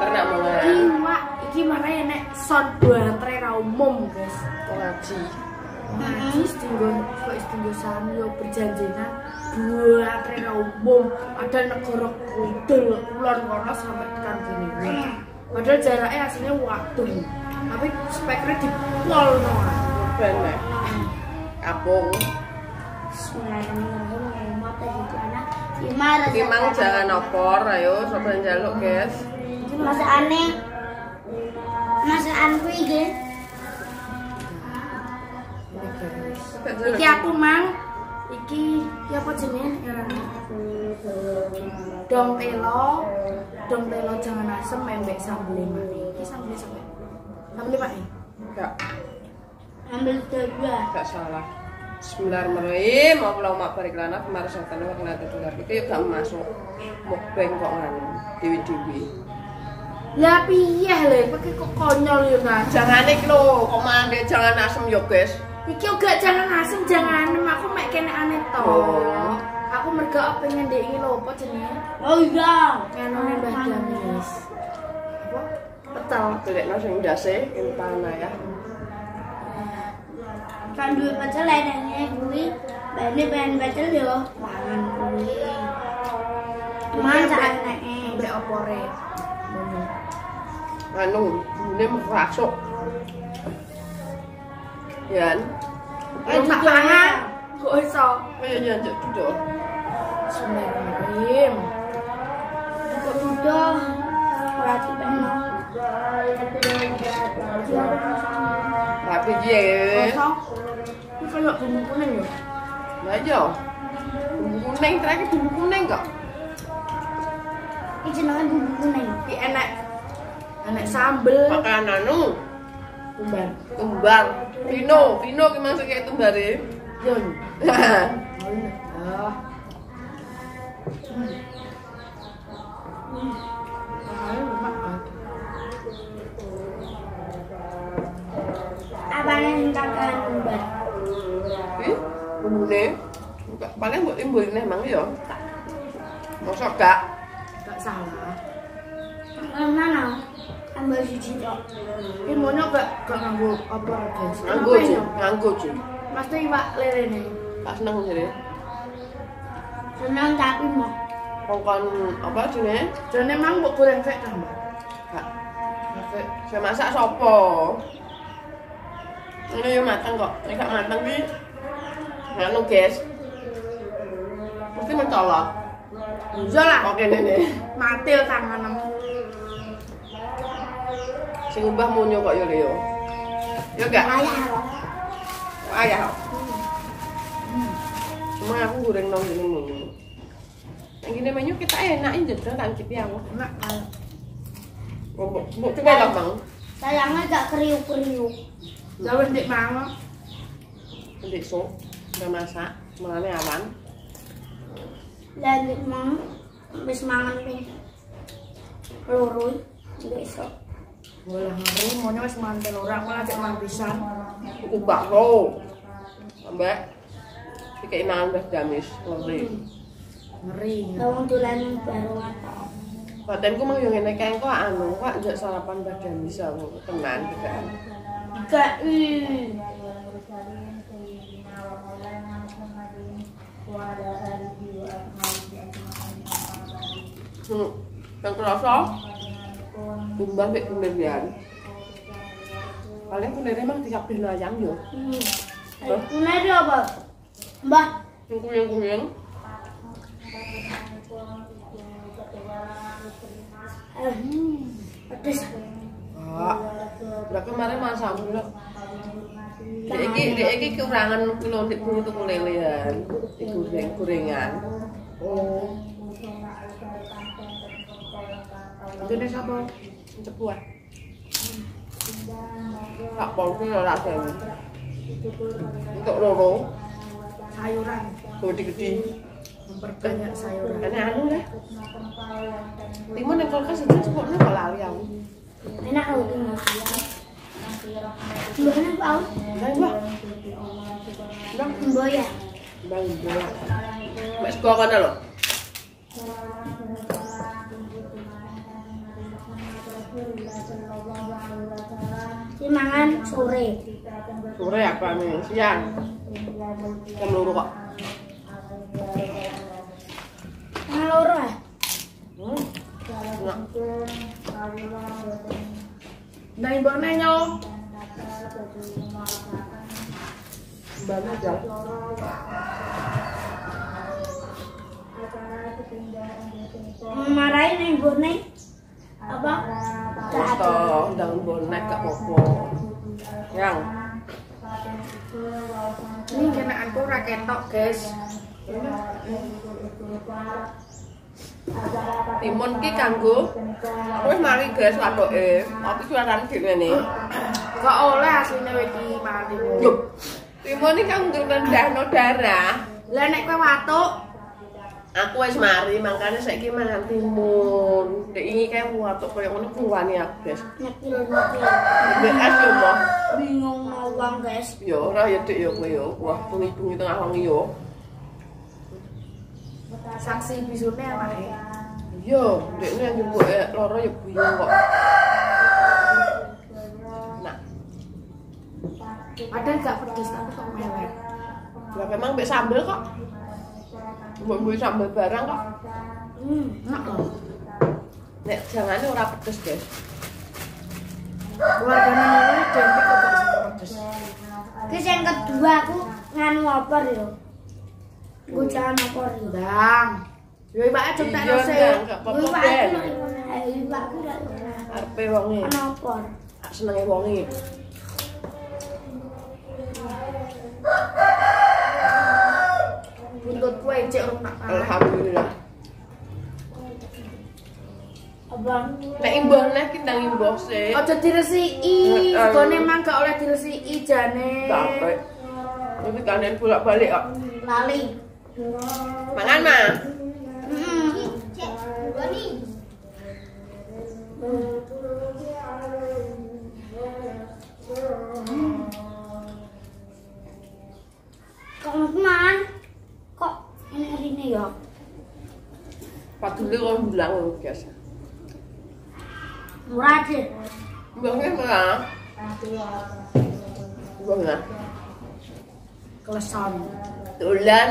banter nak mangan. Iya, iki mana ya nek son bantre ra umum, guys. Ngaji. Ngaji setinggo kok setinggo sami yo berjanjinan bantre ra umum. Ada negara kudel kulon kono sampai tekan gini. Padahal jaraknya aslinya waktu. Tapi spekernya di pol no. Ben nek. Kapung. Bismillahirrahmanirrahim. Mata gitu anak. Gimana? Iki mang jangan opor, ayo sampean njaluk, guys. Masa aneh. Masa anku iki. Iki aku mang. Iki ya apa jenenge ngarane? Dong telo. Dong telo jangan asem membek sambel mari. Iki sambel sampe. Sambel Pak. Enggak, Ambil dua. enggak salah. Bismillahirrahmanirrahim. Allah mak barik lana kemarin setan wa kena tular. Iki yo gak masuk. Mukbang kok nganu. Dewi-dewi. Lah piye lho, pakai kok konyol yo nah. Jangan iki lho, kok mandek jangan asem yo, guys. Iki uga jangan asem, jangan anem. Aku mek kene aneh to. Oh. Aku merga pengen ndek iki lho apa jenenge? Oh iya. Nganone Mbah Damis. Apa? Petel. Delekno sing ndase ing tanah ya. Kan duit pecel enaknya gue. Bani pengen pecel yo. Mangan gue. Cuman saat enaknya. Mbek opore. 아, 너무 눈에만 가서. 연. 아, 주저야. 거기서. 아, 연, 저, 주저. 선배님. 이거 주저. 라지 맨나. 나 그지? 그래서 너 돈을 보내면. 맞아. bubur neng terakhir bubur kuning kok. Ini jenengan bubur kuning. Di enak enek sambel. Makan anu, Tumbar. tumbar. Vino, Vino ki masuk kayak tumbare. Yon. Ah. Apa yang kakak numbar? Ih, bumbune. Paling mbok timbulin emang ya. Mosok? Gak Mercy Cheetah. Ini monyet gak kena gue apa guys? Nganggu cuy, nganggu cuy. Pasti iba lele nih. Tak seneng sendiri. Senang tapi mau. Pokokan apa cuy nih? Jadi emang buat kurang fit kan mbak? Kak, fit. Saya masak sopo. Ini yo matang kok, ini gak matang bi. Nganu guys. Pasti mencolok. Bisa lah. Oke nih. Mati kan. Sing ubah munyo kok yo Leo. Yo gak? Ayah. Ayah. Cuma aku goreng nong gini munyo. Yang gini menyu kita enak jadi tak cip yang. Enak kan. Mbok mbok coba lah bang. Sayangnya gak kriuk-kriuk. Jauh ndek mango. Nanti so, udah masak, malamnya awan. Lanjut mang. Habis mangan nih. Lurui. Besok. Bolah ngeri, maunya wis mantel bakso. Ambek damis, ngeri. Ngeri. Bawang tulen baru apa? Badanku mah yang enak kayak kok anu, kok njak sarapan badan bisa aku tenan kan. Gak. ih. Hmm. Yang kerasa, tumbang mek kunirian. Paling kunir emang dikapin ayam yo. Hmm. Eh, itu apa? Mbah. Yang kuyang-kuyang. Eh, hmm. Pedes. Ah, udah kemarin masa aku bilang, Dek iki, dek iki kekurangan kilo di bulu tuh lelean, di goreng gorengan. Oh, jadi cincap luar tak bau tu lah saya untuk loro sayuran gede gede memperbanyak sayuran karena anu deh timun yang kalau kasih tuh cukup nih kalau alia enak kalau timun Bukan apa? Bukan apa? Bukan Mbak Bukan apa? Bukan apa? Bukan apa? Bukan apa? Mangan sore. Sore apa nih? Siang. Jam loro kok. Mangan loro ah. Hmm. Nah, imbone nyo. Mbak aja. Marahin nih imbone. Apa? Toh, daun bonek gak apa-apa. Yang Ini kenaanku ora ketok, guys. timun ki kanggo wis mari guys latoke. Tapi suarane dhewe ne. Gak oleh asline iki mati. Yo. Timun iki kanggo rendahno darah. Lah nek kowe watuk, Aku wis mari makane saiki mangan timun. Dek iki kae watuk koyo ngono kuwani aku, guys. Nyekil nyekil. BS yo mo. Bingung uang guys. Yo ora ya dek yo kowe yo. Wah, bengi-bengi tengah wengi yo. saksi bisune awake. Yo, dekne yang njupuk loro yo bingung kok. Nah, Padahal gak pedes tapi kok mewek. lah memang mbek sambel kok. Mbok sambel barang kok. Hmm, enak loh. Nek jangane ora pedes, guys. Keluargane ini identik kok gak sing pedes. Terus yang kedua aku nganu opor yo. Gue jangan opor yo. Ndang. Yo cetek Iya, sih. Ndang, gak Gue apa-apa, pak aku pak aku lagi Arepe wonge, Ana opor. senenge wonge. Cek pangan. Alhamdulillah. Abang. Nek imbah neh ki ndang imbah sih. Aja diresiki, Heeh. gone mang gak oleh diresiki jane. Sampai. Tapi kalian bolak-balik kok. Lali. Mangan, Ma. Hmm. Kok man? Kok hari ini ya? Kok bilang ngono biasa. Murah deh. Mbahnya malah. Mbahnya. Kleson. Dolan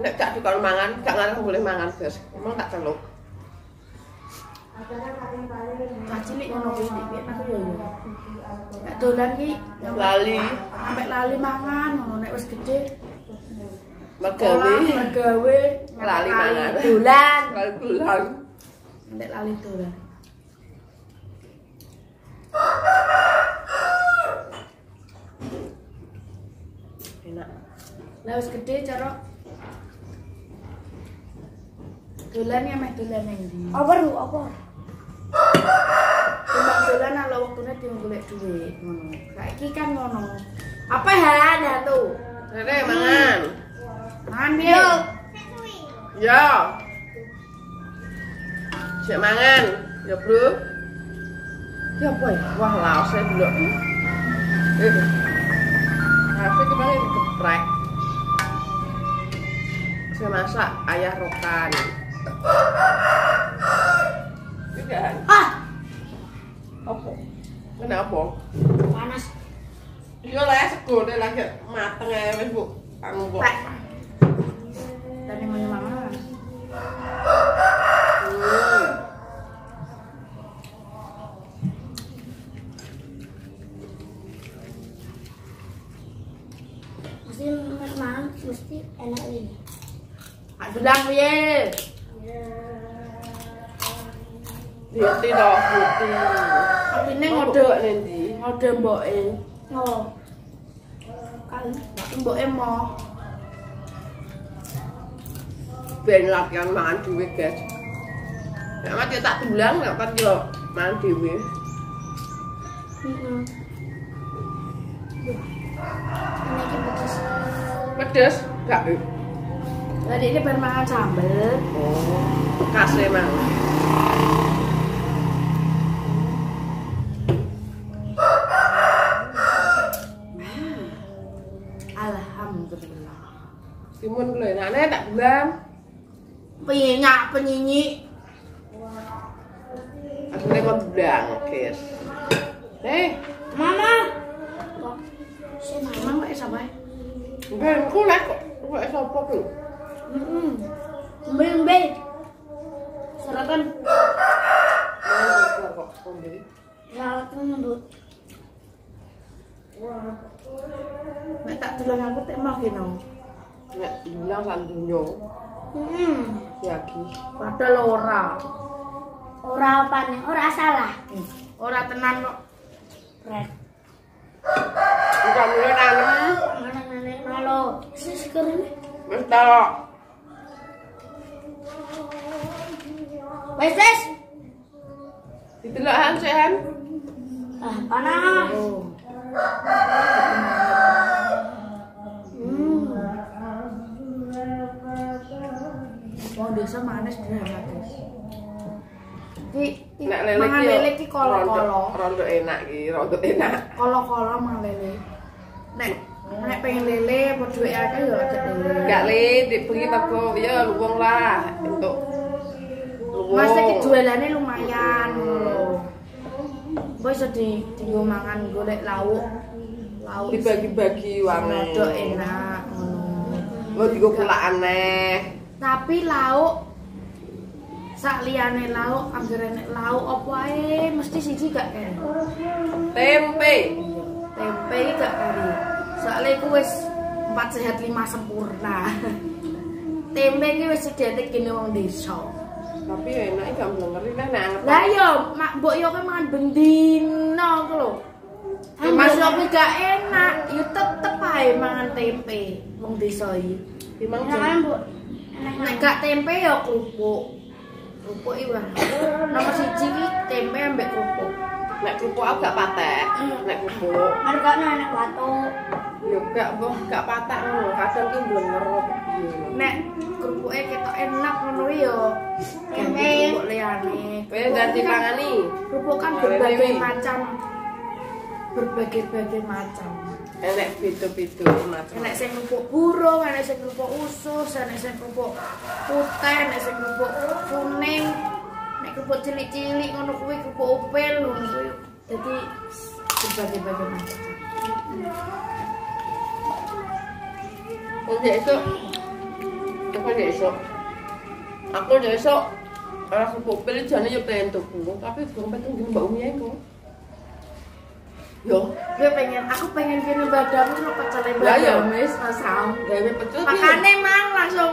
nek gak dikon mangan, gak ngarep boleh mangan, guys. Emang tak celuk. Cah cilik ngono kuwi aku yo yo. Nek dolan ki Lali, sampai lali mangan ngono nek wis gede. Megawe, mergawe, Lali mangan. Dolan. lali bulan. Nek lali dolan. Enak. Lah wis gede cara dolan ya meh dolan ning ndi? Opor lu, opor. Timbang dolan ala waktune di golek duit ngono. Saiki kan ngono. Apa ha datu? Rere mangan. Yo. Ya. Cek mangan. Ya, Bro. Ya apa ya? Wah, laosnya dulu. Eh. Tapi kemarin geprek. Saya masak ayah rokan. Tidak. Ah, Apa? Kenapa? panas. Iya lah, segone lagi mateng ya, wis bu. Anu kok. Anh Sudan ye. Dia ti dok ti. Tapi neng ngode nanti, ngode mbok e. Oh. Kan mbok e mo. Ben latihan mangan duwe, guys. Nek mati tak tulang nek kan yo mangan dhewe. Heeh. Pedes? Enggak, Tadi ini baru makan sambel. Oh, khas memang. Hmm. Timun dulu ya, nah, tak bilang penyinyak penyinyi. Aku nih mau bilang, oke. Okay. Eh, hey. mama, si mama kok bisa main. Gue yang kulit kok, gue bisa apa tuh? Mm-hmm. Mbak Mbak Sarapan Ya, aku tak tulang aku tak mau kenal. Nggak bilang kan dunia. Hmm. Ya, Padahal ora. Ora apa nih? Ora salah. Mm. Ora tenan kok. Red. Bukan mulai nanam. Mana nanam? Halo. Sekarang ini. Wes wes. Didelok han sehan. Ah, panas. Oh. Hmm. Wong desa manis dramatis. Ki Nek lele ki lele ki kolo-kolo. Rondo enak ki, rondo enak. Kolo-kolo mangan lele. Nek nek pengen lele apa duwe akeh yo aja lele. Enggak le, di bengi mergo ya luwung lah untuk Mas iki jualannya lumayan. Mbok iso di dienggo mangan golek lauk. Lauk dibagi-bagi wangi. Rada enak ngono. Lo digo pula aneh. Tapi lauk sak liyane lauk anggere nek lauk apa ae mesti siji gak kene. Tempe. Tempe iki gak kari. Soale iku wis empat sehat lima sempurna. Tempe iki wis identik kene wong desa. Tapi ya enak gak ngeri lah nek anget. Lah yo mak mbok yo kan mangan bendino ku lho. Mas Robi gak enak, yo tetep ae mangan tempe wong desa iki. Bu? Enak Nek gak tempe yo kerupuk. Kerupuk iki wah. Nomor siji ki tempe ambek kerupuk. Nek kerupuk aku gak patek. Nek kerupuk. Harganya enak batu. Yo gak boh gak patek ngono. Kadang ki blenger apa piye. Nek kerupuke ketok enak ngono yo. Tempe. kerupuk liyane. Kowe ganti pangani. Kerupuk kan berbagai macam. Berbagai-bagai macam. Enek pitu-pitu macam. Enek sing kerupuk burung, enek sing kerupuk usus, enek sing kerupuk putih, enek sing kerupuk kuning. Nek kerupuk cilik-cilik ngono kuwi kerupuk upil ngono kuwi. Dadi berbagai-bagai macam. Nanti esok. Apa dia esok? Aku dia esok. Ora kerupuk pilih jane yo pengen tuku, tapi belum penting gini mbak Umi aku. Yo, Gue pengen, aku pengen kene badamu lo pecel Lah, iya. badam wis masam. gawe pecel? Makane mang langsung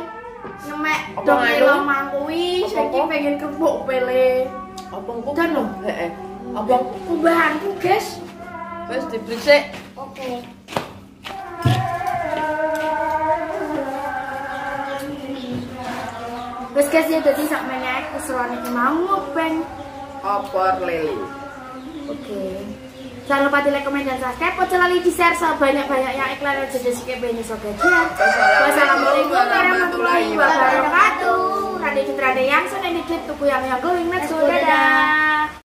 nyemek Apa dong elo mang kuwi, saiki pengen kerupuk pele. Apa engko? Dan lho. Heeh. Apa Kumbahanku, guys. wis dibrisik? Oke. Wis guys ya dadi sak meneh keseruan iki mau ngopen. Opor lele. Oke. Jangan lupa di like, komen, dan subscribe. Ojo lali di share sebanyak-banyaknya iklan yang jadi sikit beni sobat. Wassalamualaikum warahmatullahi wabarakatuh. Rade Citra yang sedang dikit tuku yang yang going next. Dadah.